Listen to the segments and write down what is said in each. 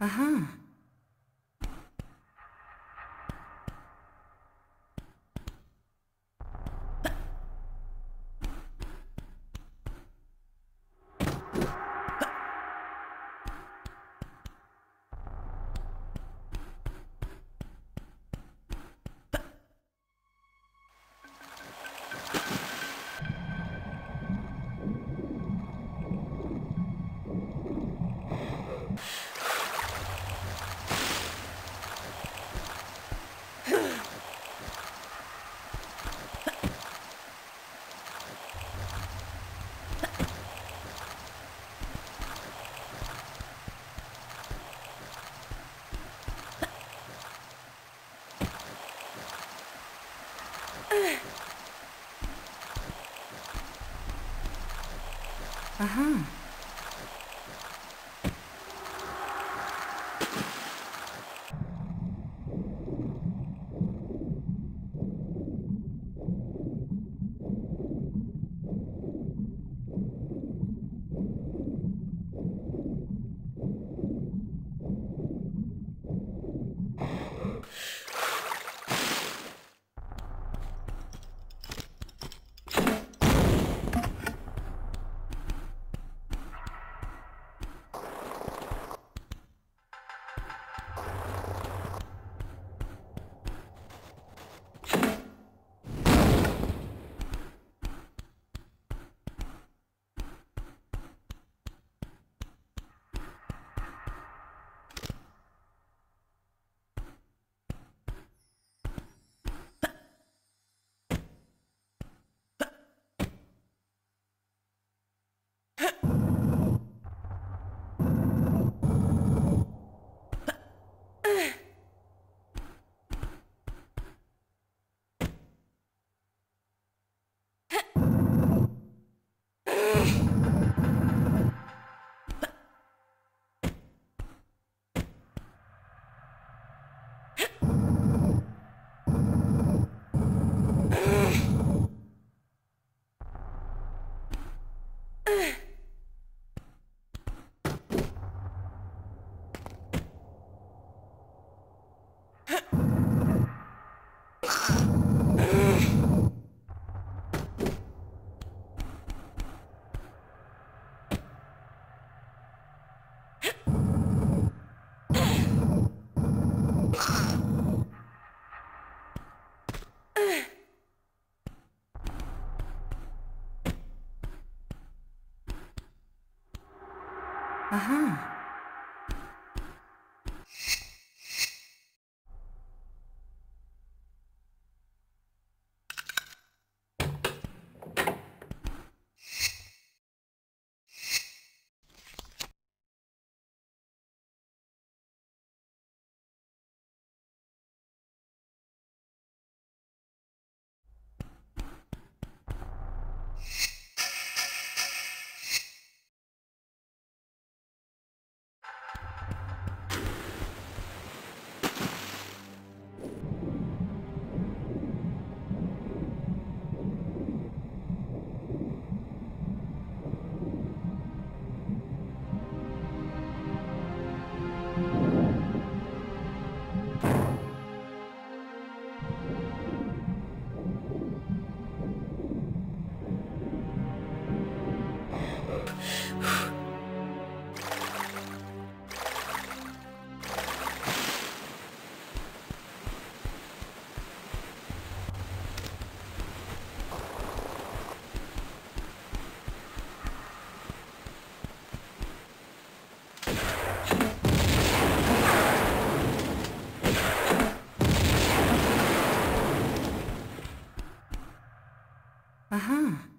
Aha. Aha. Ugh. Aha. huh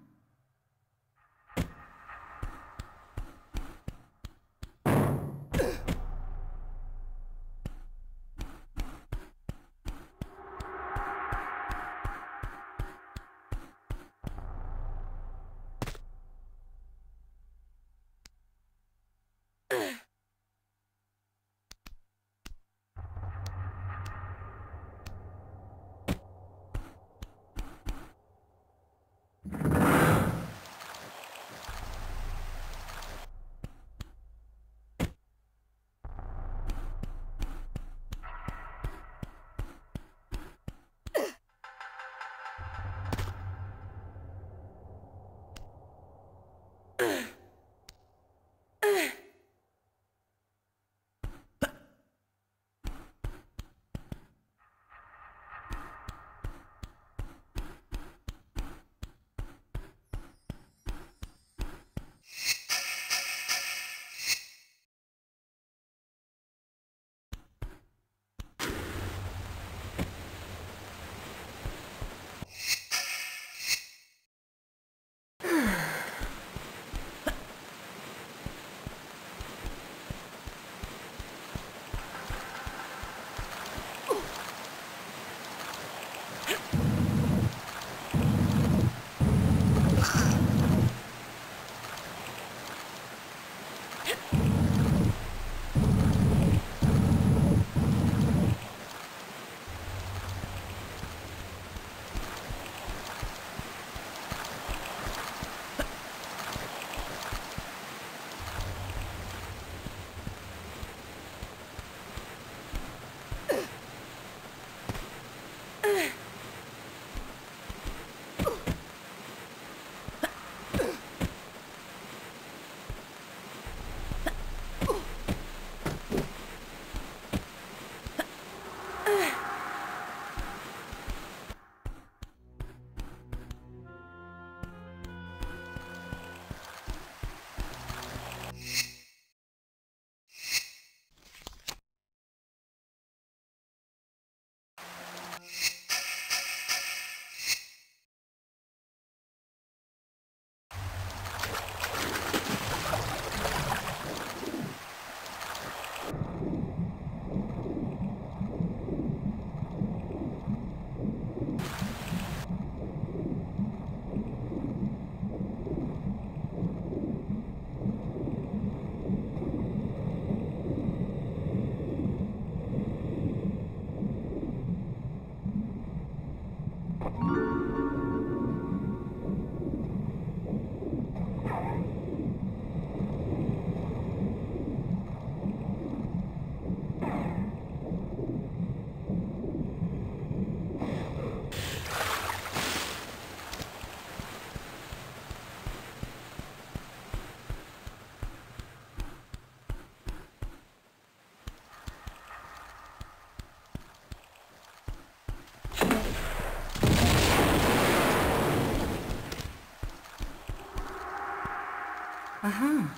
Aha.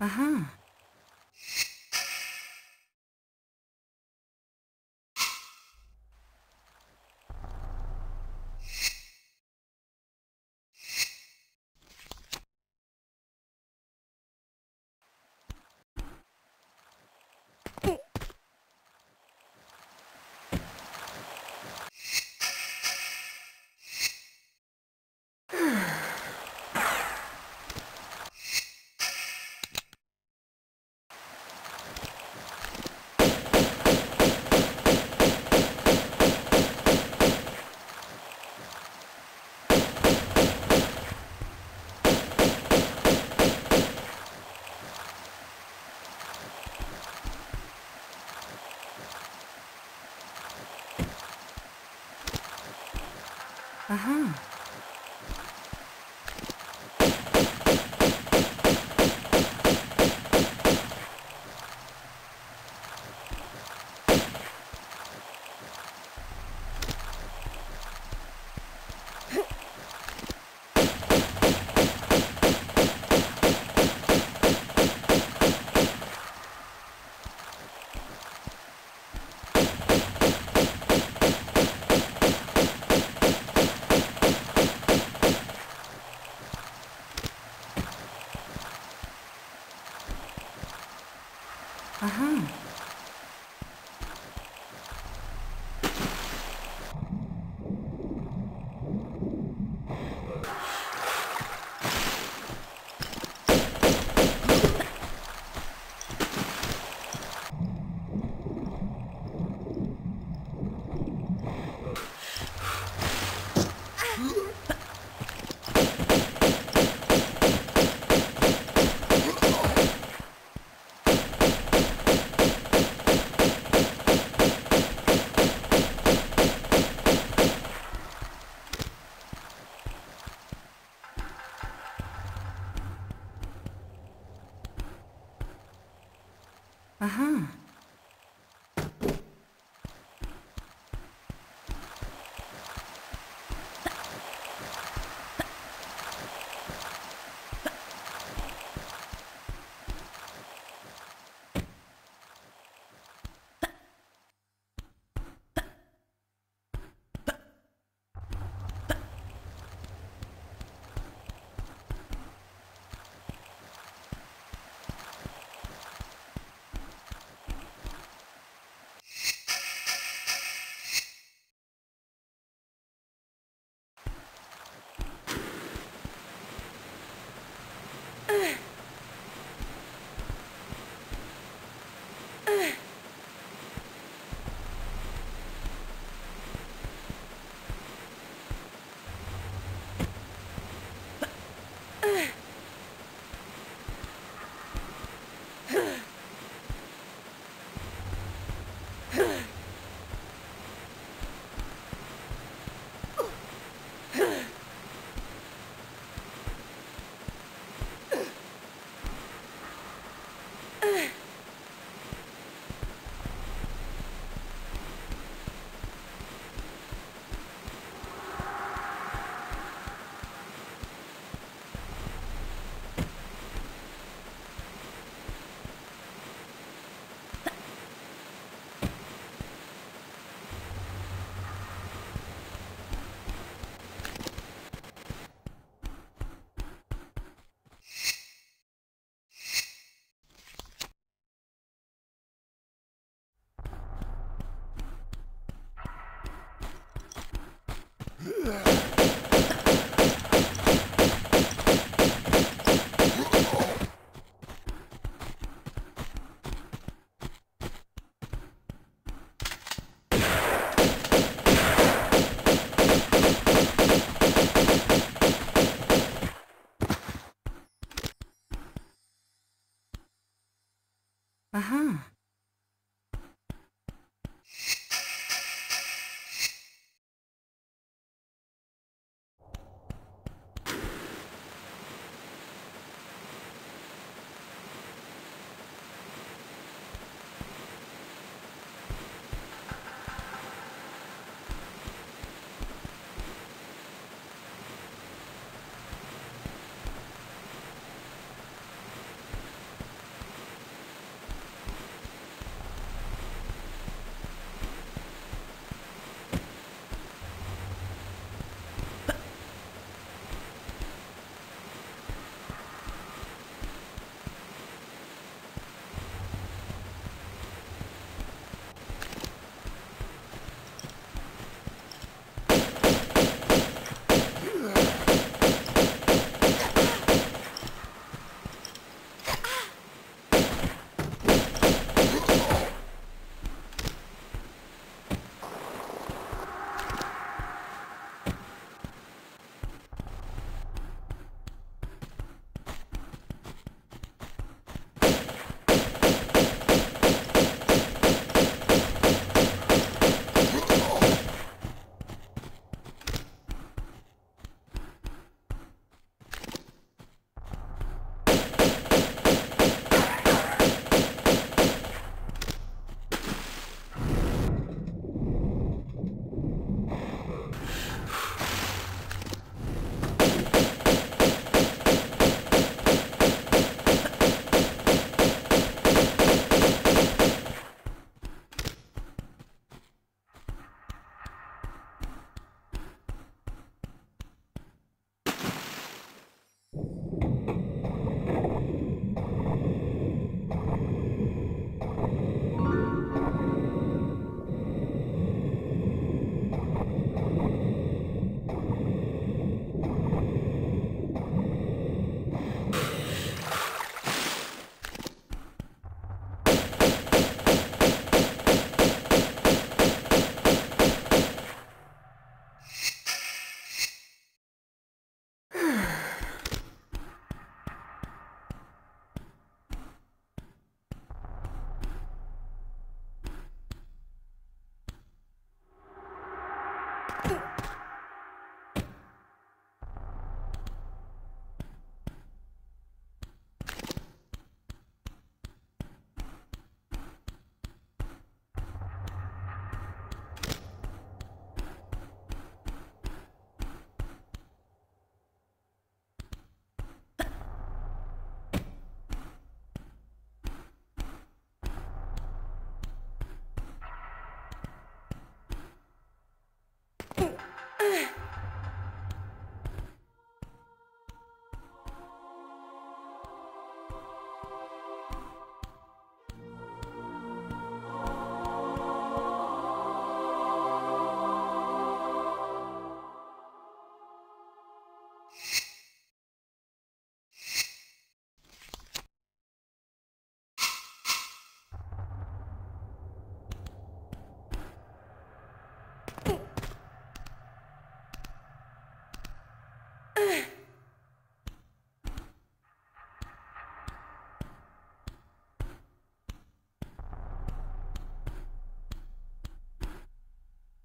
Aha. Aha. Huh.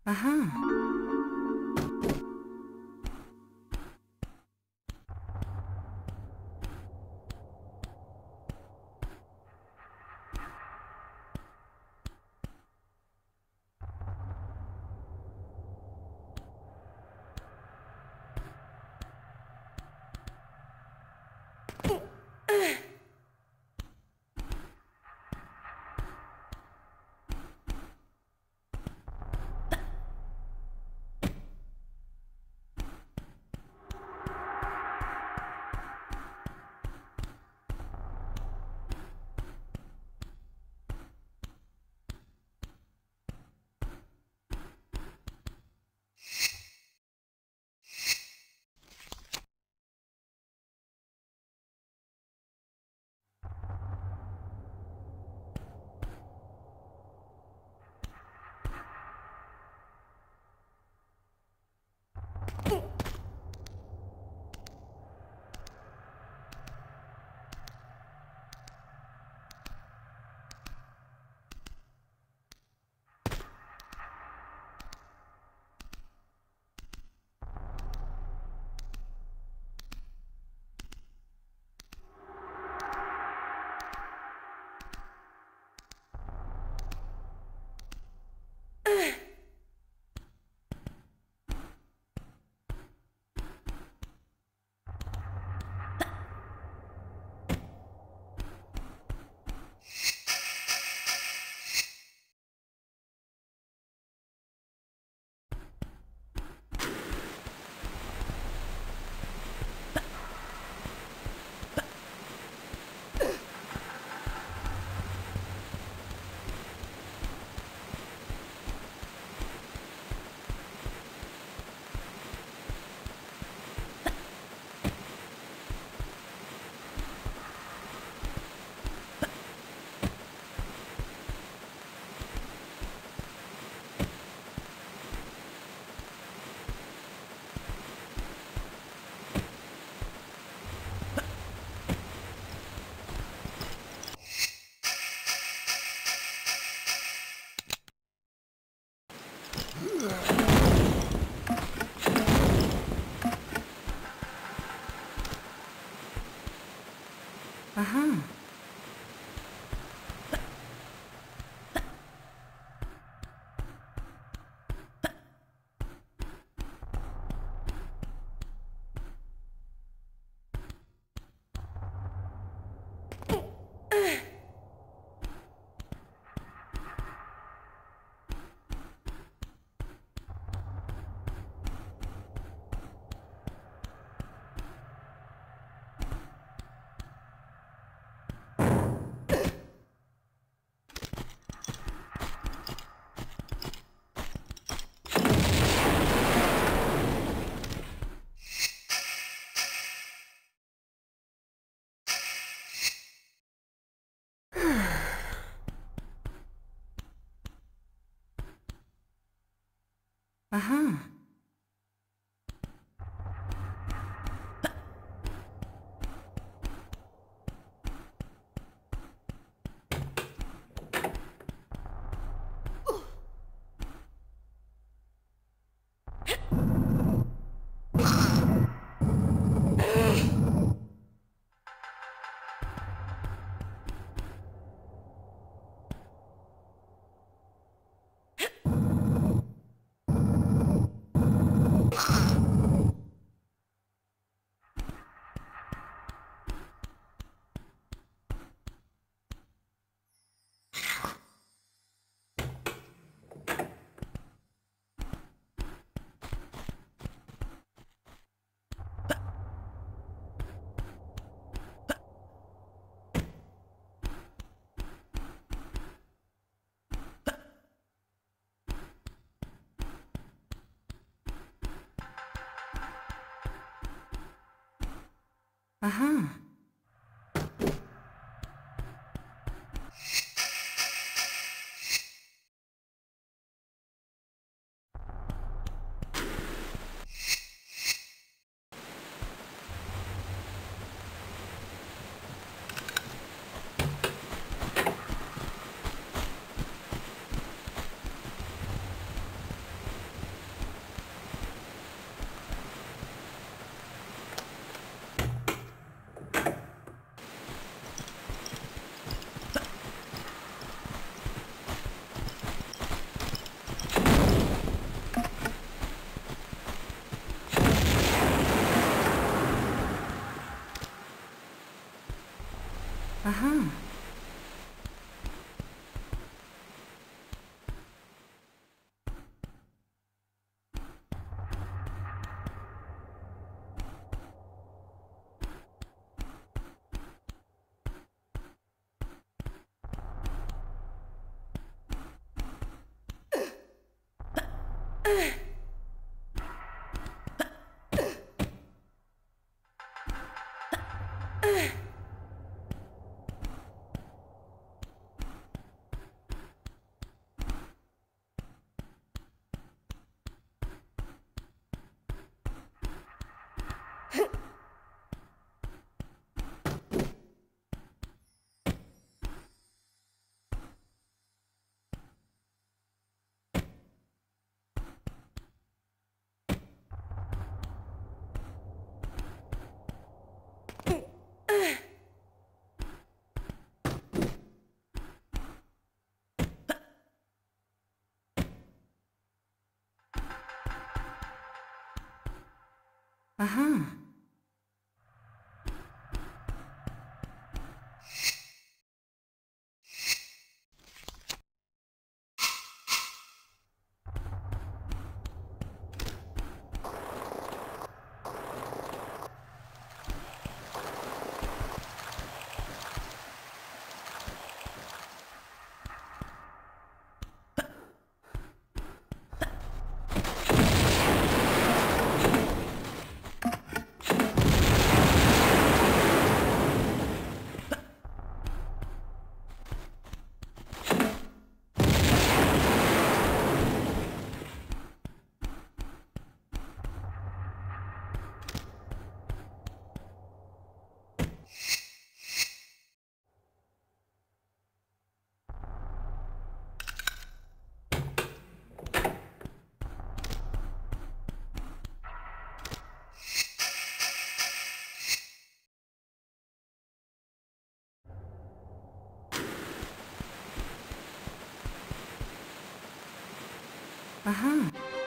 Aha. Aha. Aha. Aha. Aha. Aha. Aha. Aha.